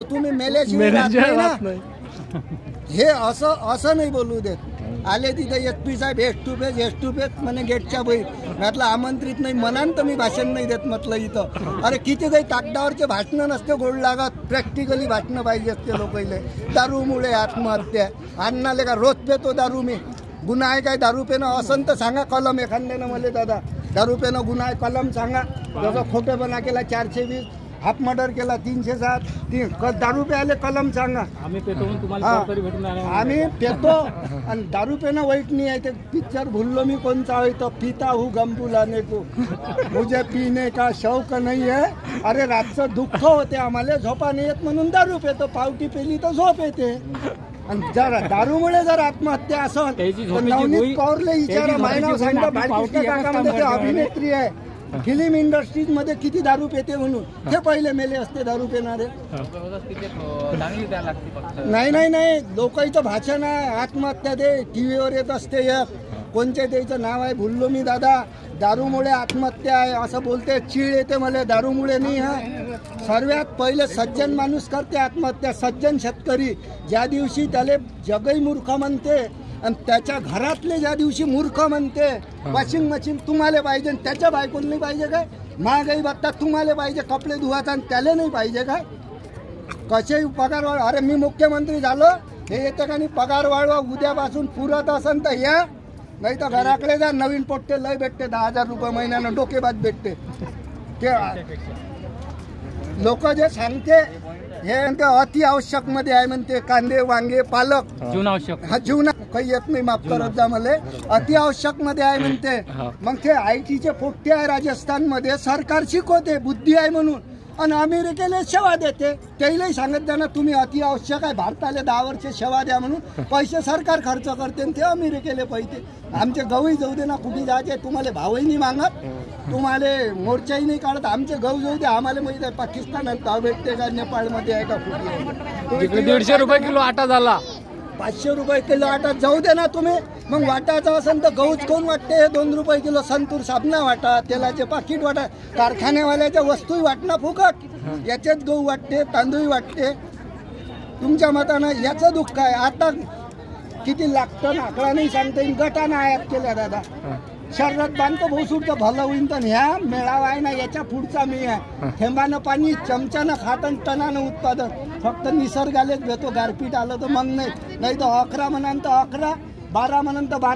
तुम्ही मेल्याशिवाय हे असं असं नाही बोलू देत. आले तिथे एस पी साहेब एस टू पेज एस टू पेज म्हणे गेटच्या बही म्हटलं आमंत्रित नाही म्हणान तर मी भाषण नाही देत म्हटलं इथं. अरे किती काही कागदावरचे भाषणं नसते गोड लागत. प्रॅक्टिकली भाषणं पाहिजे असते लोकांले दारूमुळे आत्महत्या. अन्नाले का रोज पेतो दारू मी. गुन्हा आहे काय दारू पेनं असं तर सांगा कलम एखाद्यानं मला दादा. दारू पेनं गुन्हा आहे कलम सांगा. जसं खोटेपणा केला चारशे वीस. हाफ मर्डर केला तीनशे सात तीन क- दारू प्यायले कलम सांगा. आम्ही पेटवून हा. तुम्हाला तरी भेटून राहणार आम्ही पेतो आणि दारू पेनं वाईट नाही आहे ते पिक्चर भूललो मी कोणचा आहे तो पिता हूँ गम बुलाने को मुझे पीने का शौक नाही आहे. अरे रातचं दुःख होते आम्हाला झोपा नाही येत म्हणून दारू पेतो पावटी पेली तर झोप येते. आणि जर दारूमुळे जर आत्महत्या त्याची झोपेची नवनीत गोळी- कौरले विचारा त्याची माय नाव झोपेची सांगता गोळी आपली बाळकृष्ण पावती एकाच काकामध्ये ते काम करते. अभिनेत्री आहे. फिल्म इंडस्ट्रीजमध्ये किती दारू पेते म्हणून? ते पहिले मेले असते दारू पेणारे. नाही नाही नाही. लोकांचं भाषण आहे आत्महत्या दे. टीव्हीवर येत असते एक. कोणत्या त्याचं नाव आहे? भुललो मी दादा. दारूमुळे आत्महत्या आहे. असं बोलते. चीड येते मला. दारूमुळे नाही हा. सर्वात पहिले सज्जन माणूस करते आत्महत्या. सज्जन शेतकरी. ज्या दिवशी त्याले जगही मूर्ख म्हणते आणि त्याच्या घरातले ज्या दिवशी मूर्ख म्हणते वॉशिंग मशीन तुम्हाला पाहिजे आणि त्याच्या बायकोला नाही पाहिजे काय? महागाई बघता तुम्हाला पाहिजे कपडे धुवाचा आणि त्याला नाही पाहिजे काय? कसे पगार वाढ अरे मी मुख्यमंत्री झालो हे येतं का नाही? पगार वाढवा उद्यापासून पुरत असन तर या. नाही तर घराकडे जा नवीन पोट्टे लय भेटते दहा हजार रुपये महिन्यानं डोकेबाज भेटते. ते लोक जे सांगते हे म्हणते अति आवश्यकमध्ये आहे म्हणते कांदे वांगे पालक. जीवन आवश्यक हा जीवना काही येत नाही माफ करत जा मला. अति आवश्यकमध्ये आहे म्हणते. मग ते आय टीचे पोट्टे आहे राजस्थानमध्ये सरकार शिकवते बुद्धी आहे म्हणून. आणि अमेरिकेला सेवा देते. त्यालाही सांगत द्या ना तुम्ही अति आवश्यक आहे भारताला दहा वर्ष सेवा द्या म्हणून. पैसे सरकार खर्च करते आणि ते अमेरिकेला पैसे. आमचे गहूही जाऊ दे ना कुठे जायचे तुम्हाला भावही नाही मागत. तुम्हाला मोर्चाही नाही काढत. आमचे गहू जाऊ दे आम्हाला माहिती आहे पाकिस्तानात भाव भेटते का नेपाळमध्ये आहे का कुठे दीडशे रुपये किलो आटा झाला पाचशे रुपये किलो आटा जाऊ दे ना तुम्ही. मग वाटायचं असेल तर गहूच कोण वाटते? दोन रुपये किलो संतूर साबणा वाटा तेलाचे पाकिट वाटा कारखान्यावाल्याच्या वस्तूही वाटणं फुकट. याचेच गहू वाटते तांदूळ वाटते. तुमच्या मतानं याचं दुःख आहे. आता किती लागतं आकडा नाही सांगता येईल. गटानं आयात केल्या दादा. शरीरात बांधतो भोसूरचं भलं होईन तर ह्या मेळावा आहे ना याच्या पुढचा मी आहे. थेंबानं पाणी चमच्यानं खातं टनानं उत्पादन. फक्त निसर्गालेच घेतो गारपीट आलं तर मग नाही. नाही तर अकरा म्हणान तर अकरा बारा म्हणान तर बारा.